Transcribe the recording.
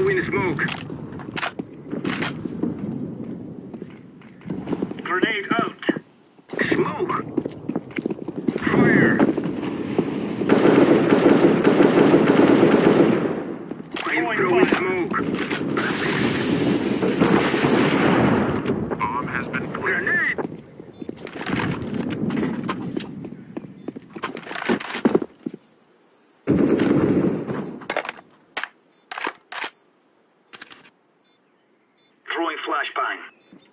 throwing smoke. Grenade out. Smoke. throwing smoke. Throwing flashbang.